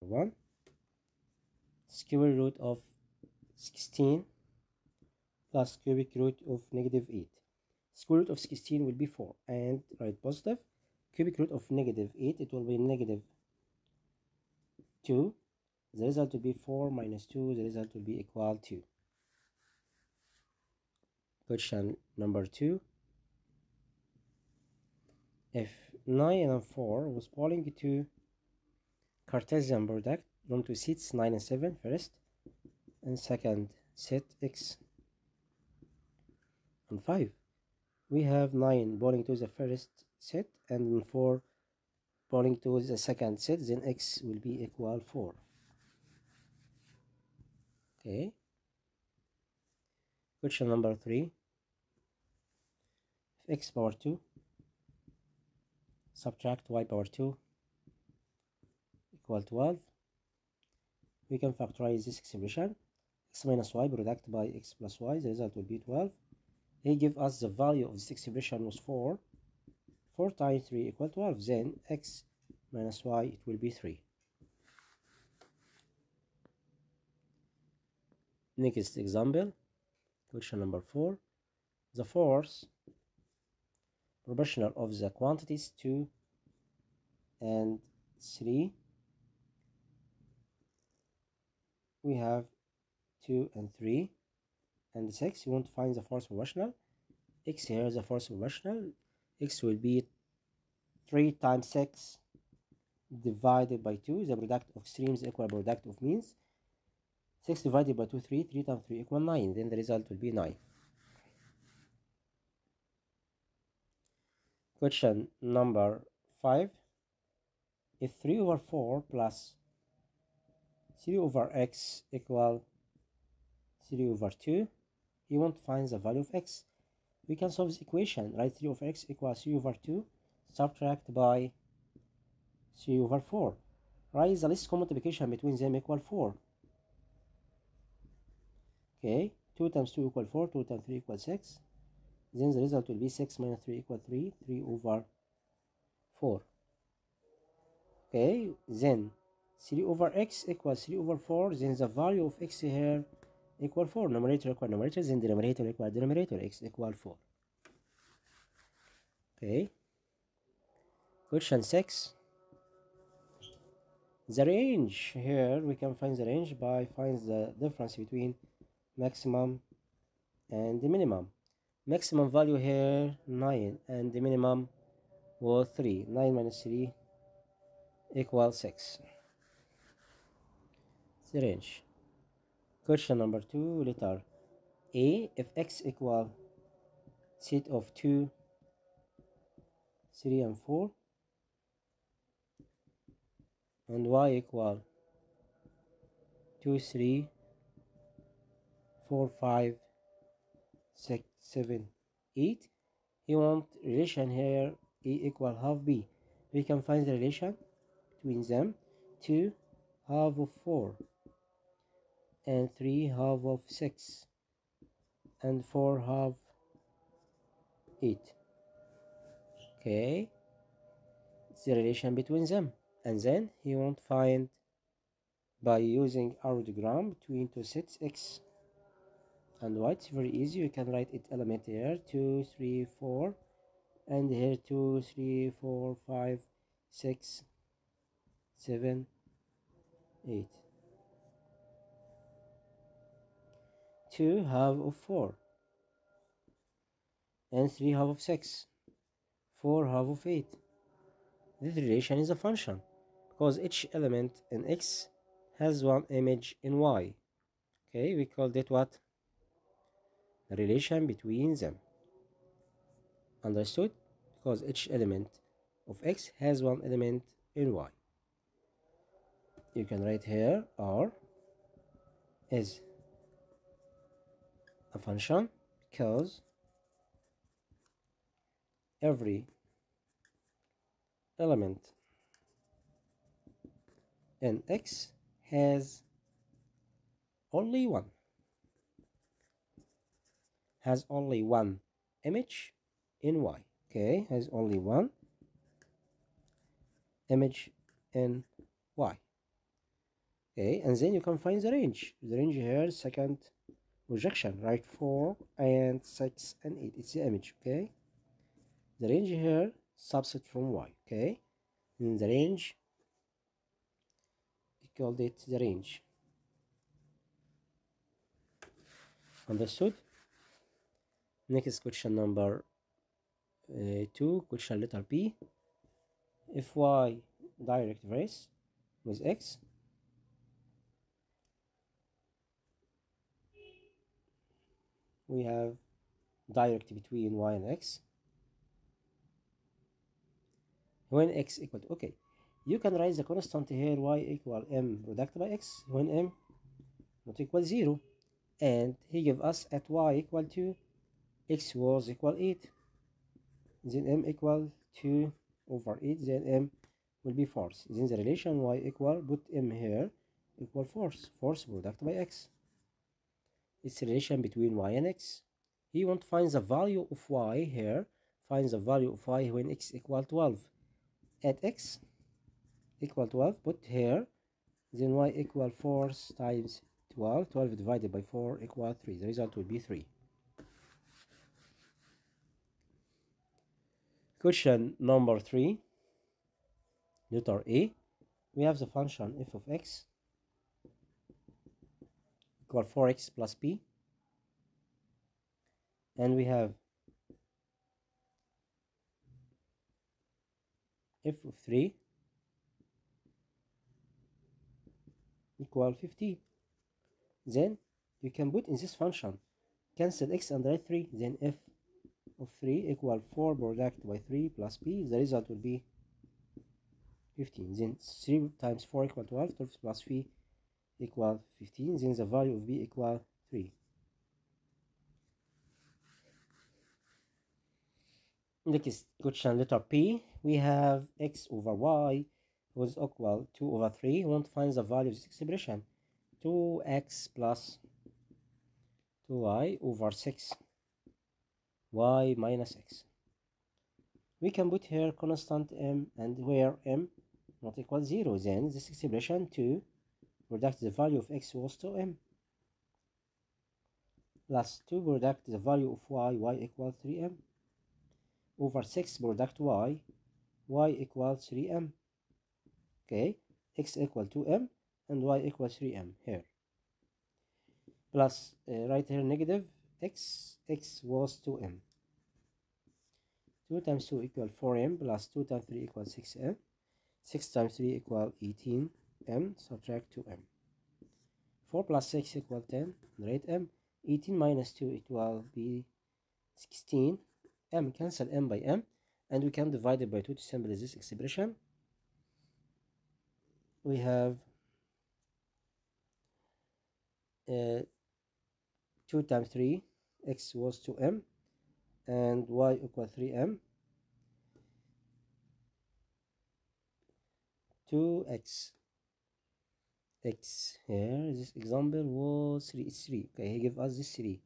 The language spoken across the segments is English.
1 square root of 16 plus cubic root of negative 8 square root of 16 will be 4 and write positive. Cubic root of negative 8 it will be negative 2 the result will be 4 minus 2 the result will be equal to question number 2 if 9 and 4 was polling to Cartesian product belong to sets 9 and 7 first and second set x and 5 we have 9 belonging to the first set and 4 belonging to the second set then x will be equal 4 okay. Question number 3 if x power 2 subtract y power 2 equal 12 we can factorize this expression. X minus y product by x plus y the result will be 12 he give us the value of this expression was 4 4 times 3 equal 12 then x minus y it will be 3 next example question number 4 the fourth proportional of the quantities 2 and 3 we have 2 and 3 and 6 you want to find the fourth proportional x here is the fourth proportional x will be 3 times 6 divided by 2 the product of extremes equal product of means. 6 divided by 2 3 3 times 3 equal 9 then the result will be 9 question number 5 if 3 over 4 plus 3 over x equal 3 over 2 you want to find the value of x. We can solve this equation write 3 over x equals 3 over 2 subtract by 3 over 4 write the least common multiplication between them equal 4 okay 2 times 2 equal 4 2 times 3 equal 6 then the result will be 6 minus 3 equal 3 3 over 4 okay then 3 over x equals 3 over 4 then the value of x here equal 4 numerator equal numerator then denominator equal denominator x equal 4 okay. Question 6 the range here we can find the range by find the difference between maximum and the minimum. Maximum value here 9 and the minimum was 3 9 minus 3 equals 6 the range question number 2 letter a if x equal set of 2 3 and 4 and y equal 2 3 4 5 6 7 8 you want relation here a equal half b. We can find the relation between them. 2 half of 4 and 3 half of 6 and 4 half 8 okay. It's the relation between them. And then you won't find by using arithmetic between two sets x. And y it's very easy. You can write it element here 2 3 4 and here 2 3 4 5 6 7 8 2 half of 4 and 3 half of 6 4 half of 8 this relation is a function because each element in x has one image in y. Okay we call that what? The relation between them. Understood? Because each element of x has one element in y. You can write here r is function because every element. In x has only one. Has only one image in y. Okay has only one image in y. Okay and then you can find the range. The range here second projection right? 4 and 6 and 8 it's the image okay? The range here subset from y okay? In the range we called it the range. Understood? Next question number uh, 2 question letter b if y direct race with x we have direct between y and x. When x equal to okay. You can write the constant here y equal m product by x. When m not equal 0 and he give us at y equal to x was equal 8 then m equal 2 over 8 then m will be force. Then the relation y equal put m here equal force. Force product by x it's relation between y and x. He want to find the value of y here find the value of y when x equal 12 at x equal 12 put here then y equal 4 times 12 12 divided by 4 equal 3 the result will be 3 question number 3 letter a. We have the function f of x equal 4x plus p. And we have f of 3 equal 50 then you can put in this function cancel x and write 3 then f of 3 equal 4 product by 3 plus p. The result will be 15 then 3 times 4 equal 12 12 plus p equal 15 then the value of b equal 3 next question letter p we have x over y was equal 2 over 3 we want to find the value of this expression. 2x plus 2y over 6 y minus x. We can put here constant m and where m not equal 0 then this expression 2 product the value of x was to m plus 2 product the value of y y equal 3m over 6 product y y equals 3m okay x equal 2m and y equals 3m here. Plus uh, right here negative x x was 2m 2 times 2 equal 4m plus 2 times 3 equals 6m 6 times 3 equal 18m subtract 2m 4 plus 6 equal 10 right m. 18 minus 2 it will be 16 m cancel m by m and we can divide it by 2 to symbolize this expression. We have uh, 2 times 3 x was 2m and y equal 3m 2x x here this example was 3 it's 3 okay he gave us this 3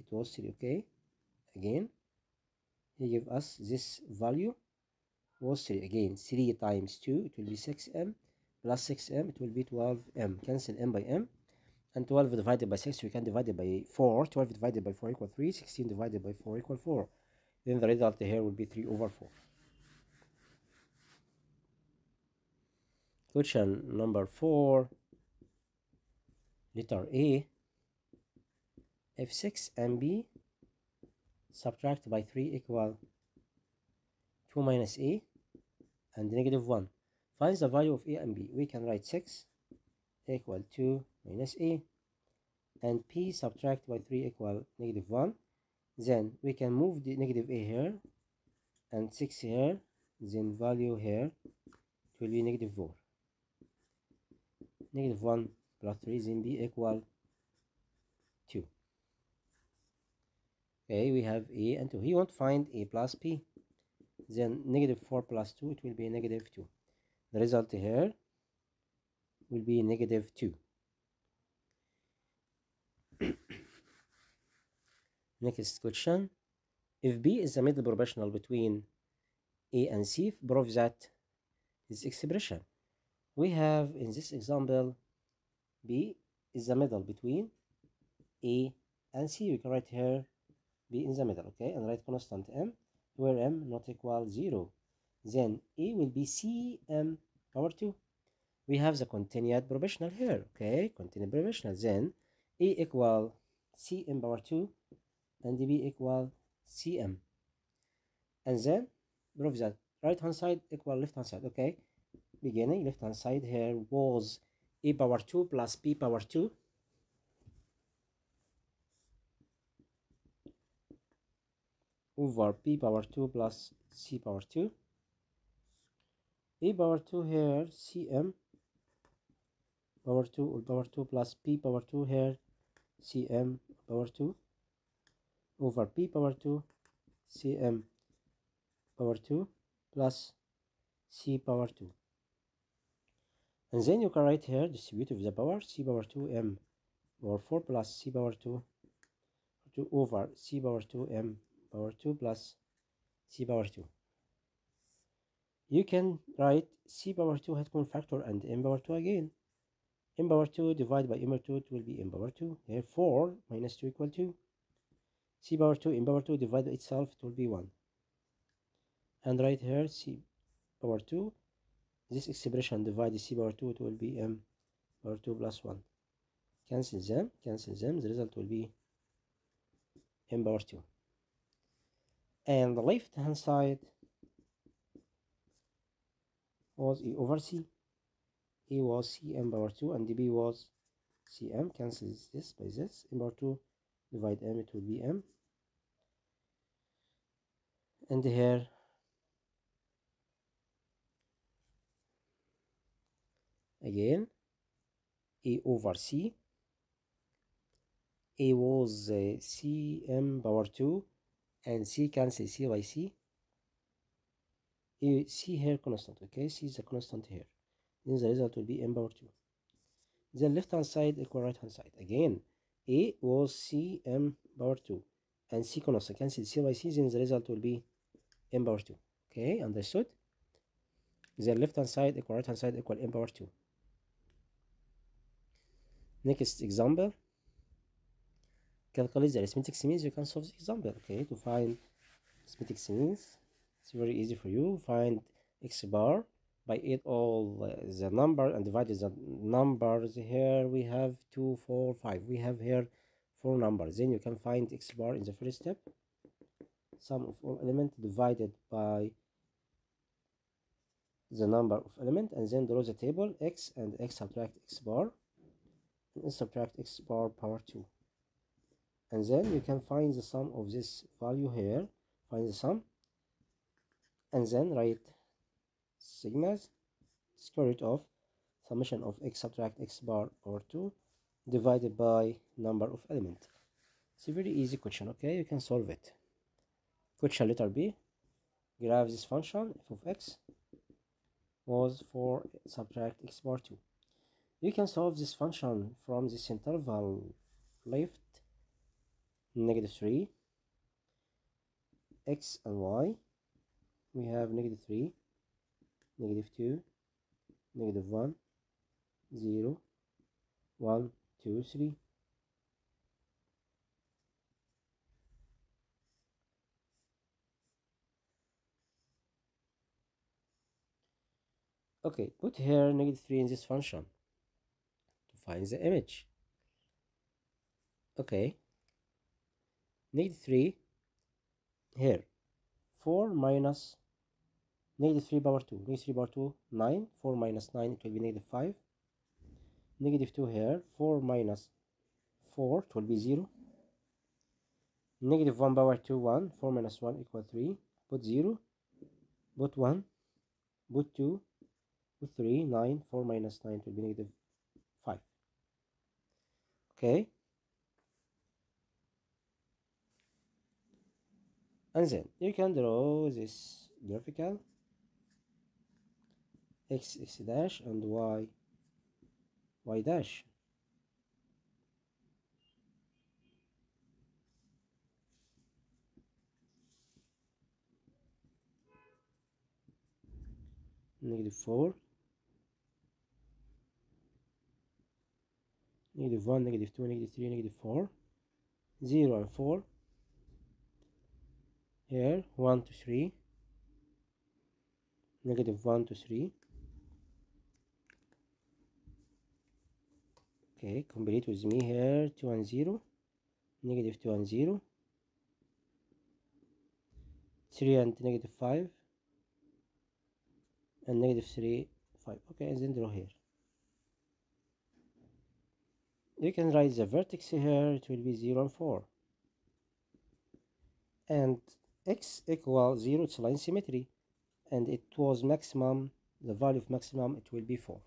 it was 3 okay again he gave us this value was 3 again 3 times 2 it will be 6m plus 6m it will be 12m cancel m by m and 12 divided by 6 we can divide it by 4 12 divided by 4 equal 3 16 divided by 4 equal 4 then the result here will be 3 over 4 question number 4 letter a. If 6 and b subtract by 3 equal 2 minus a and negative 1 finds the value of a and b. We can write 6 equal 2 minus a and p subtract by 3 equal negative 1 then we can move the negative a here and 6 here then value here will be negative 4 negative 1 plus 3 then b equal 2 okay we have a and 2 he want to find a plus p. Then negative 4 plus 2 it will be negative 2 the result here will be negative 2 next question. If b is the middle proportional between a and c prove that this expression we have in this example b is the middle between a and c. We can write here b in the middle okay? And write constant m where m not equal 0 then a will be cm power 2 we have the continued proportional here okay? Continued proportional. Then a equal cm power 2 and b equal cm and then prove that right hand side equal left hand side okay beginning left hand side here was a power 2 plus b power 2 over p power 2 plus c power 2 a power 2 here cm. Power 2 or power 2 plus p power 2 here cm power 2 over p power 2 cm power 2 plus c power 2 and then you can write here distribute of the power c power 2 m power 4 plus c power 2 2 over c power 2 m power 2 plus c power 2 you can write c power 2 common factor and m power 2 again. m power 2 divided by m power 2 it will be m power 2 here 4 minus 2 equal 2 c power 2 m power 2 divided by itself it will be 1 and right here c power 2 this expression divided c power 2 it will be m power 2 plus 1 cancel them cancel them the result will be m power 2 and the left hand side was E over C. E was Cm power 2 and dB was Cm. Cancels this by this. M power 2 divide M, it will be M. And here again A over C. A was uh, Cm power 2 and C cancel C by C. A, C here constant, okay? C is a constant here. Then the result will be m power 2. Then left hand side equal right hand side. Again, A was C m power 2 and C constant. Cancel C by C, then the result will be m power 2. Okay, understood? Then left hand side equal right hand side equal m power 2. Next example. Calculate the arithmetic means you can solve the example okay? To find arithmetic means it's very easy for you. Find x bar by add all the number and divide the numbers. Here we have two four five. We have here four numbers. Then you can find x bar in the first step. Sum of all element divided by the number of element and then draw the table. X and x subtract x bar subtract x bar power 2 and then you can find the sum of this value here. Find the sum. And then write sigmas square root of summation of x subtract x bar over 2 divided by number of element. It's a very easy question okay? You can solve it. Question letter b. Graph this function f of x was 4 subtract x bar 2 you can solve this function from this interval left negative 3 x and y. We have negative 3 negative 2 negative 1 0 1 2 3 okay put here negative 3 in this function to find the image. Okay. Negative 3 here. 4 minus negative 3 power 2 negative 3 power 2 9 4 minus 9 it will be negative 5 negative 2 here. 4 minus 4 it will be 0 negative 1 power 2 1 4 minus 1 equal 3 put 0 put 1 put 2 put 3 9 4 minus 9 it will be negative 5 okay. And then you can draw this graphical. X x dash and y y dash. Negative 4 negative 1 negative 2 negative 3 negative 4 0 and 4 here 1 to 3 negative 1 to 3 okay complete with me here 2 and 0 negative 2 and 0 3 and negative 5 and negative 3 5 okay and then draw here you can write the vertex here it will be 0 and 4 and x equal 0 it's line symmetry and it was maximum the value of maximum it will be 4